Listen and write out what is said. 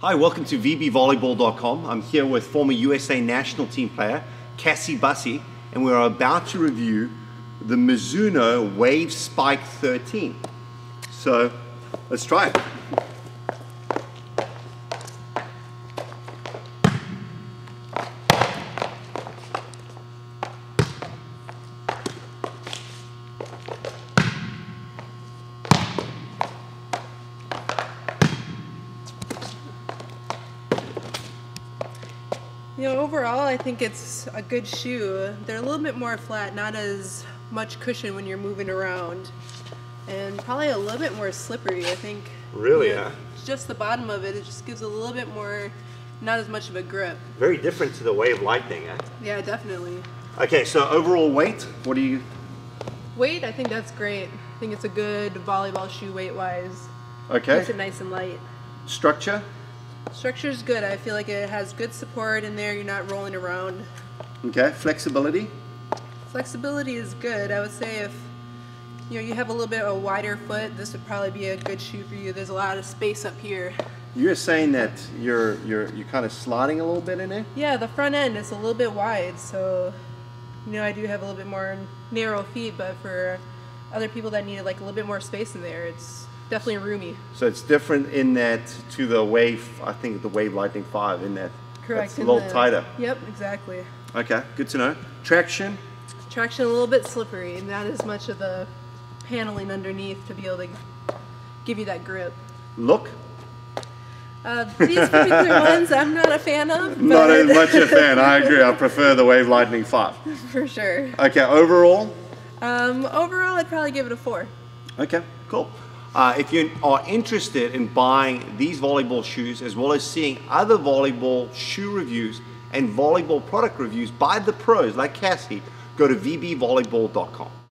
Hi, welcome to VBvolleyball.com. I'm here with former USA national team player Cassie Busse, and we're about to review the Mizuno Wave Spike 13. So let's try it. You know, overall, I think it's a good shoe. They're a little bit more flat, not as much cushion when you're moving around, and probably a little bit more slippery. I think. Really, Yeah, huh? Just the bottom of it, it just gives a little bit more, not as much of a grip. Very different to the Wave Lightning. Eh? Yeah, definitely. Okay, so overall weight, what do you? Weight, I think that's great. I think it's a good volleyball shoe weight-wise. Okay. Keeps it nice and light. Structure? Structure's good. I feel like it has good support in there. You're not rolling around. Okay. Flexibility? Flexibility is good. I would say if you know you have a little bit of a wider foot, this would probably be a good shoe for you. There's a lot of space up here. You're saying that you're you're you're kind of slotting a little bit in there. Yeah, the front end is a little bit wide, so you know I do have a little bit more narrow feet, but for other people that need like a little bit more space in there, it's definitely roomy. So it's different in that to the Wave. I think the Wave Lightning Five in that. Correct. It's a little the- tighter. Yep, exactly. Okay, good to know. Traction. Traction a little bit slippery, not as much of the paneling underneath to be able to give you that grip. Look. Uh, these particular ones I'm not a fan of, Not as much a fan. I agree. I prefer the Wave Lightning Five. for sure. Okay, overall. Um, overall, I'd probably give it a four. Okay, cool. Uh, if you are interested in buying these volleyball shoes as well as seeing other volleyball shoe reviews and volleyball product reviews by the pros like Cassie, go to vbvolleyball.com.